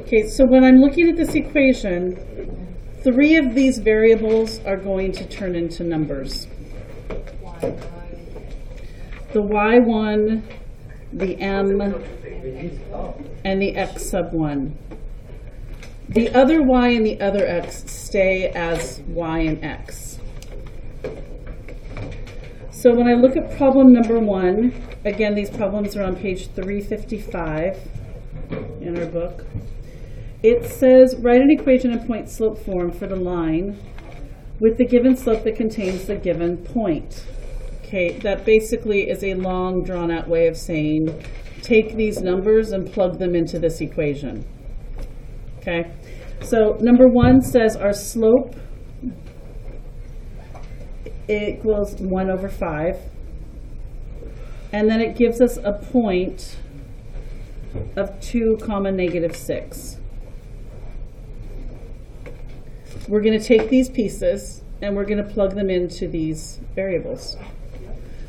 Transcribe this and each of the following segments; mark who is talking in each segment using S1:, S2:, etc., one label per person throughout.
S1: Okay, so when I'm looking at this equation, three of these variables are going to turn into numbers. The y1, the m, and the x sub 1. The other y and the other x stay as y and x. So when I look at problem number one, again, these problems are on page 355 in our book. It says, write an equation in point slope form for the line with the given slope that contains the given point. Okay, that basically is a long drawn out way of saying, take these numbers and plug them into this equation. Okay, so number one says our slope equals one over five. And then it gives us a point of two comma negative six. We're gonna take these pieces and we're gonna plug them into these variables.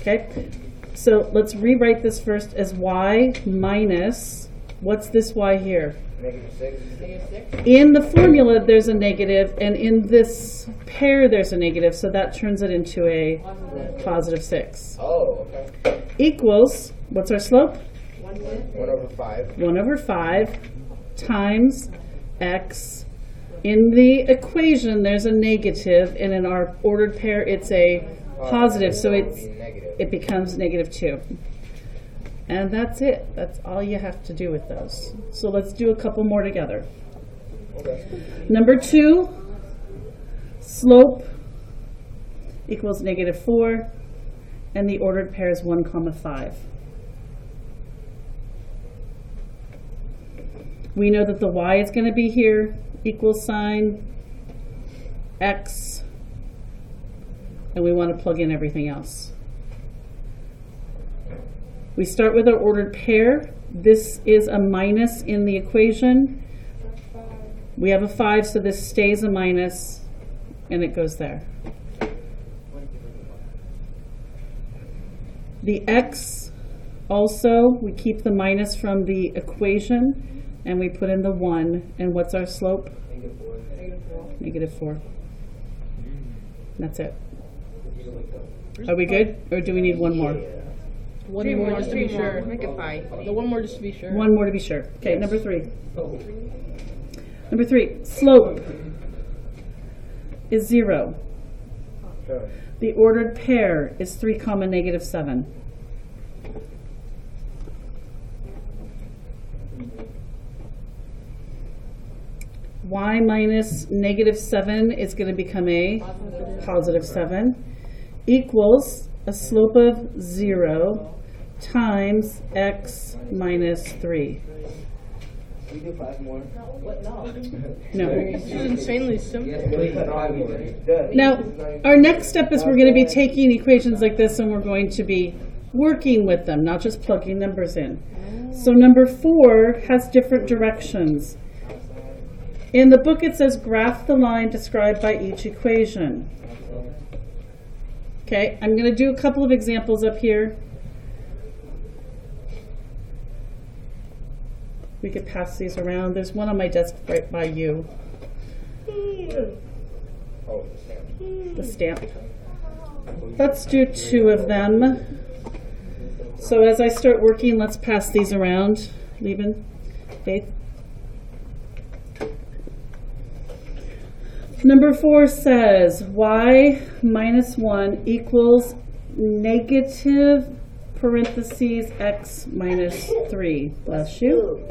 S1: Okay, so let's rewrite this first as y minus, what's this y here?
S2: Negative six.
S1: In the formula, there's a negative, and in this pair, there's a negative, so that turns it into a positive six.
S2: Oh, okay.
S1: Equals, what's our slope?
S2: One over five.
S1: 1 over 5 times x. In the equation, there's a negative, and in our ordered pair, it's a positive, so it's, it becomes negative 2. And that's it. That's all you have to do with those. So let's do a couple more together. Number two, slope equals negative 4, and the ordered pair is 1 comma 5. We know that the y is going to be here, equal sign, x, and we want to plug in everything else. We start with our ordered pair. This is a minus in the equation. We have a 5, so this stays a minus, and it goes there. The x also, we keep the minus from the equation, and we put in the 1. And what's our slope?
S2: Negative four.
S1: Negative 4. That's it. Are we good? Or do we need one more?
S3: One more
S4: more,
S3: just to be sure.
S4: Make it five.
S3: The one more just to be sure.
S1: One more to be sure. Okay, number three. Oh. Number three, slope is 0. The ordered pair is 3 comma negative 7. Y minus negative 7 is going to become a positive 7 equals a slope of 0 times x minus 3.
S2: We do five more.
S1: No.
S3: This is insanely simple.
S2: Yes, we do five more. Duh.
S1: Now, our next step is we're going to be taking equations like this and we're going to be working with them, not just plugging numbers in. So number four has different directions. In the book, it says graph the line described by each equation. Okay, I'm going to do a couple of examples up here. We could pass these around. There's one on my desk right by you,
S2: the
S1: stamp. Let's do two of them. So as I start working, let's pass these around. Leaving, Faith. Number four says y minus one equals negative parentheses x minus three. Bless you.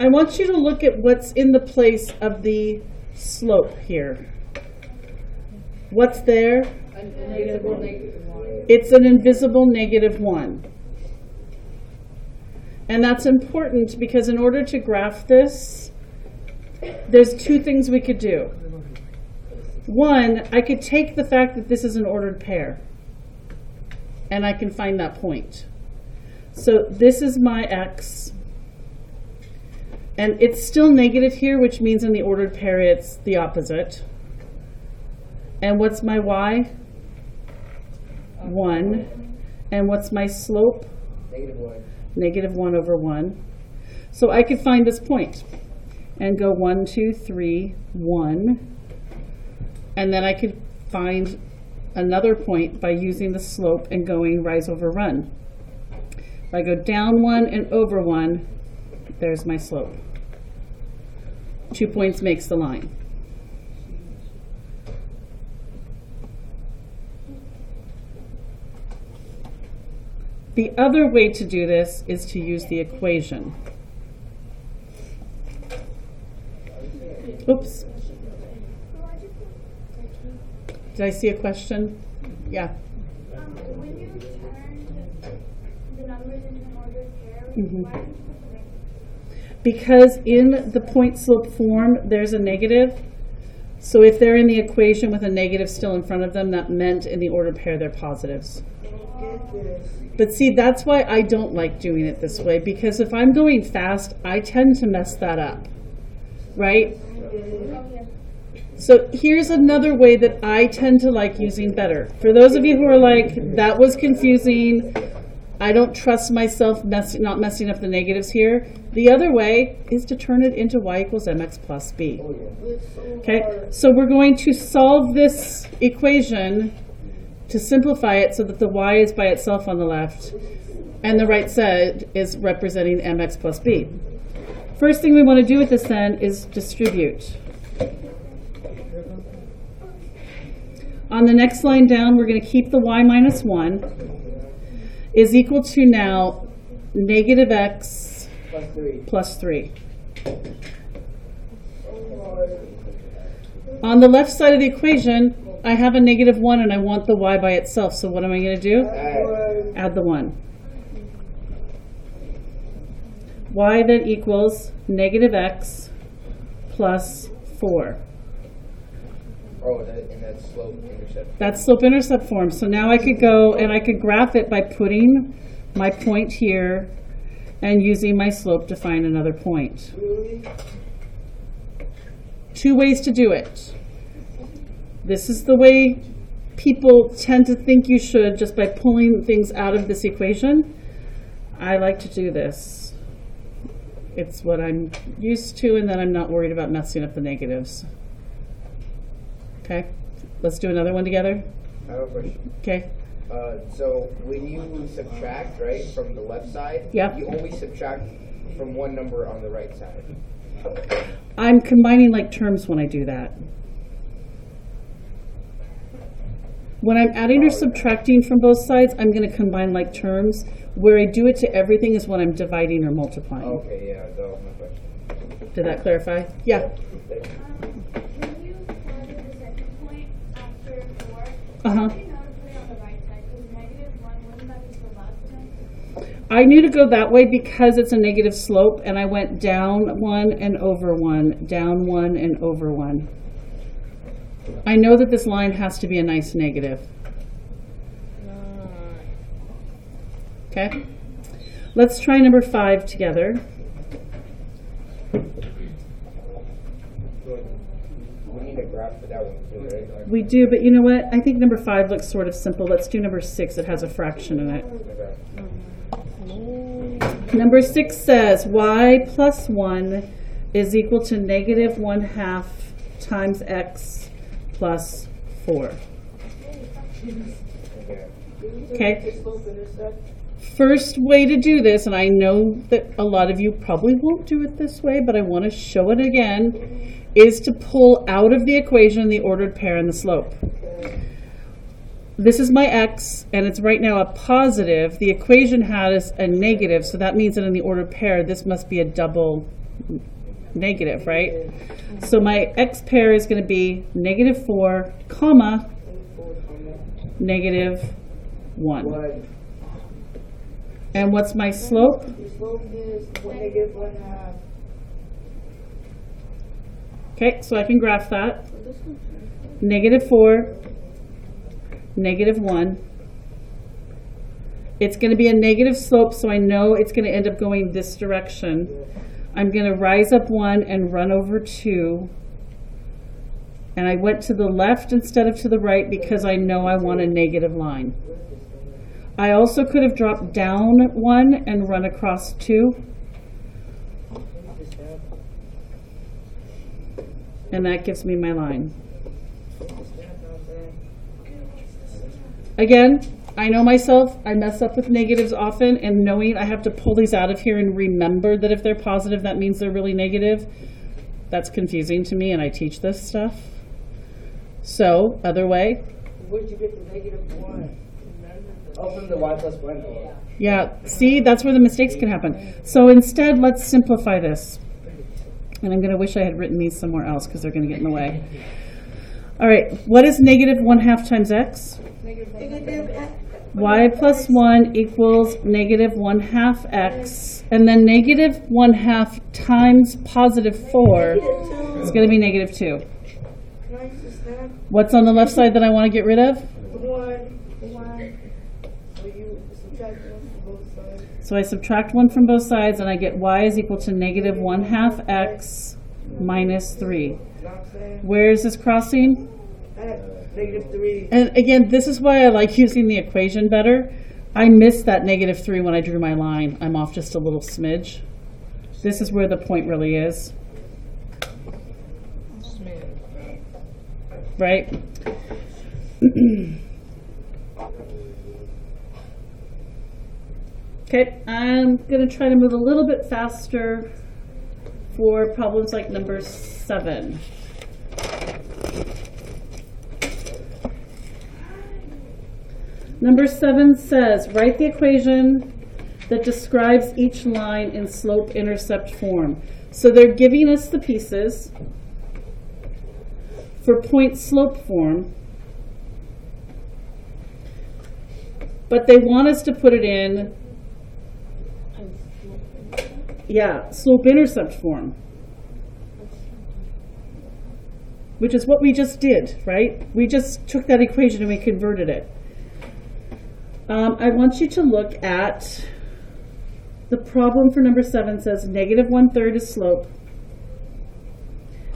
S1: I want you to look at what's in the place of the slope here. What's there? It's an invisible negative one. And that's important because in order to graph this, there's two things we could do. One, I could take the fact that this is an ordered pair and I can find that point. So this is my x. And it's still negative here, which means in the ordered pair it's the opposite. And what's my y? 1. And what's my slope?
S2: Negative one.
S1: Negative 1 over 1. So I could find this point and go one, two, three, one. And then I could find another point by using the slope and going rise over run. If I go down one and over one, there's my slope. Two points makes the line. The other way to do this is to use the equation. Oops. Did I see a question? Yeah.
S4: Negative?
S1: Because in the point slope form, there's a negative. So if they're in the equation with a negative still in front of them, that meant in the ordered pair they're positives. But see, that's why I don't like doing it this way, because if I'm going fast, I tend to mess that up, right? So here's another way that I tend to like using better. For those of you who are like, that was confusing, I don't trust myself mess, not messing up the negatives here. The other way is to turn it into y equals mx plus b. Okay, so we're going to solve this equation to simplify it so that the y is by itself on the left and the right side is representing mx plus b. First thing we want to do with this then is distribute. On the next line down, we're going to keep the y minus 1 is equal to now negative x
S2: Plus three.
S1: plus 3. On the left side of the equation, I have a negative 1 and I want the y by itself. So what am I going to do?
S2: Add.
S1: Add the 1. Y then equals negative x plus 4.
S2: Oh, that, and that's slope intercept.
S1: That's slope intercept form. So now I could go and I could graph it by putting my point here and using my slope to find another point. Two ways to do it. This is the way people tend to think you should just by pulling things out of this equation. I like to do this. It's what I'm used to, and then I'm not worried about messing up the negatives. Okay, let's do another one together.
S2: I have a question.
S1: Okay,
S2: Uh, so when you subtract, right, from the left side,
S1: Yeah.
S2: you only subtract from one number on the right side.
S1: I'm combining like terms when I do that. When I'm adding or subtracting from both sides, I'm going to combine like terms. Where I do it to everything is when I'm dividing or multiplying.
S2: Okay, yeah, that was my question.
S1: Did that clarify? Yeah.
S4: Um, when you ordered the second point after four,
S1: Uh-huh.
S4: how do you know to put it on the right side? Because negative one, wouldn't that be so loud to?
S1: I knew to go that way because it's a negative slope, and I went down one and over one, down one and over one. I know that this line has to be a nice negative. Okay? Let's try number five together.
S2: We need a graph for that one too, right? Like,
S1: We do, but you know what? I think number five looks sort of simple. Let's do number six. It has a fraction in it. Number six says y plus one is equal to negative one half times x plus four.
S2: Okay.
S1: First way to do this, and I know that a lot of you probably won't do it this way, but I want to show it again, is to pull out of the equation the ordered pair and the slope. This is my x, and it's right now a positive. The equation has a negative, so that means that in the ordered pair, this must be a double negative, right? So my x pair is going to be negative 4, comma, negative 1. And what's my slope? Okay, so I can graph that. Negative 4, negative 1. It's going to be a negative slope, so I know it's going to end up going this direction. I'm going to rise up 1 and run over 2. And I went to the left instead of to the right because I know I want a negative line. I also could have dropped down one and run across two. And that gives me my line. Again, I know myself, I mess up with negatives often, and knowing I have to pull these out of here and remember that if they're positive, that means they're really negative, that's confusing to me, and I teach this stuff. So, other way.
S5: Where'd you get the negative one? From the y plus one.
S1: Yeah, see, that's where the mistakes can happen. So instead, let's simplify this. And I'm going to wish I had written these somewhere else because they're going to get in the way. All right, what is negative 1 half times x? y plus 1 equals negative 1 half x. And then negative 1 half times positive 4 is going to be negative 2. What's on the left side that I want to get rid of?
S5: One. One. So you subtract one from both sides.
S1: So I subtract 1 from both sides and I get y is equal to negative 1 half x minus 3.
S5: You know what I'm saying?
S1: Where is this crossing?
S5: At negative three.
S1: And again, this is why I like using the equation better. I missed that negative 3 when I drew my line. I'm off just a little smidge. This is where the point really is, right? Okay, I'm going to try to move a little bit faster for problems like number seven. Number seven says, write the equation that describes each line in slope-intercept form. So they're giving us the pieces for point-slope form, but they want us to put it in, yeah, slope-intercept form. Which is what we just did, right? We just took that equation and we converted it. Um, I want you to look at the problem for number seven says negative one third is slope.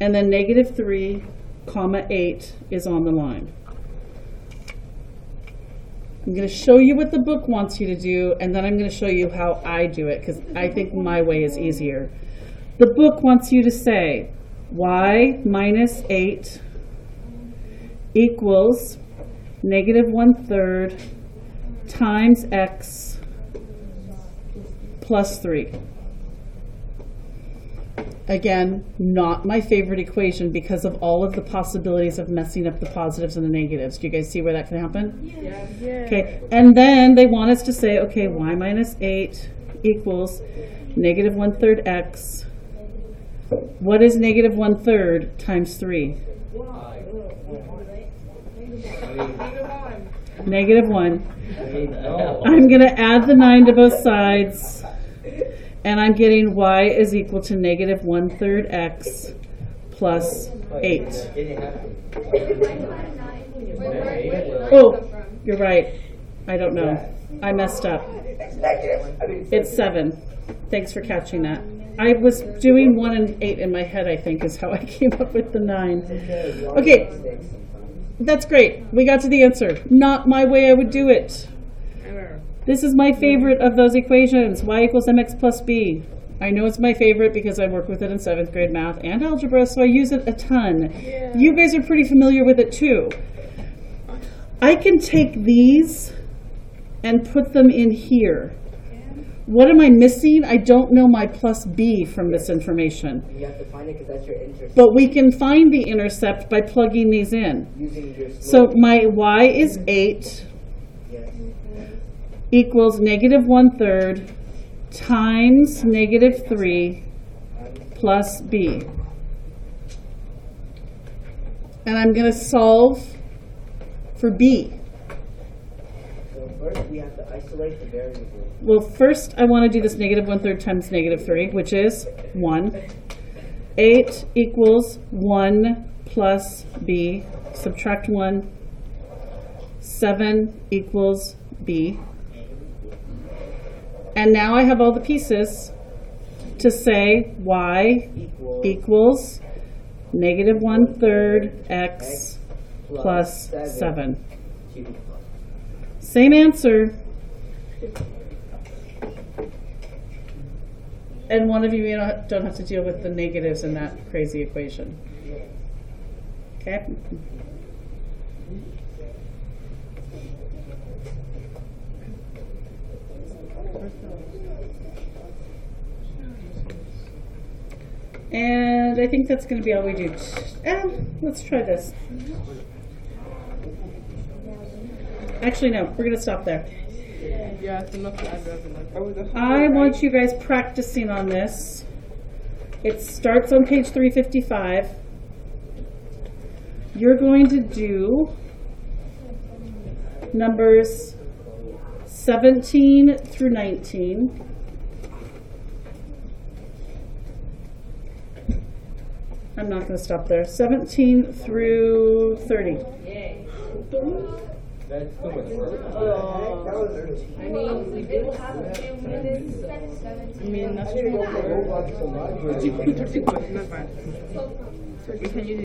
S1: And then negative three, comma eight is on the line. I'm going to show you what the book wants you to do, and then I'm going to show you how I do it because I think my way is easier. The book wants you to say y minus 8 equals negative one third times x plus 3. Again, not my favorite equation because of all of the possibilities of messing up the positives and the negatives. Do you guys see where that can happen? Okay, and then they want us to say, okay, y minus 8 equals negative 1 third x. What is negative 1 third times 3? Negative 1. I'm going to add the 9 to both sides, and I'm getting y is equal to negative 1 third x plus 8. Oh, you're right. I don't know. I messed up. It's 7. Thanks for catching that. I was doing 1 and 8 in my head, I think, is how I came up with the 9. Okay, that's great. We got to the answer. Not my way I would do it. This is my favorite of those equations. y equals mx plus b. I know it's my favorite because I work with it in seventh grade math and algebra, so I use it a ton. You guys are pretty familiar with it too. I can take these and put them in here. What am I missing? I don't know my plus b from this information.
S5: You have to find it because that's your intercept.
S1: But we can find the intercept by plugging these in.
S5: Using your
S1: So my y is 8
S5: Yes.
S1: Equals negative 1 third times negative 3 plus b. And I'm going to solve for b. Well, first I want to do this negative 1 third times negative 3, which is 1. 8 equals 1 plus b. Subtract 1. 7 equals b. And now I have all the pieces to say y
S5: Equal.
S1: equals negative 1 third x plus 7.
S5: Cubic.
S1: Same answer. And one of you, you don't don't have to deal with the negatives in that crazy equation. Okay. And I think that's gonna be all we do. Eh, let's try this. Actually, no, we're gonna stop there.
S3: Yeah, it's enough to add revenue.
S1: I want you guys practicing on this. It starts on page three fifty-five. You're going to do numbers seventeen through nineteen. I'm not gonna stop there. Seventeen through thirty.
S6: That's too much work.
S3: I mean, we do have a few minutes. I mean, that's true.
S6: Go back to my grade.
S3: Thirty-one, not bad. We can use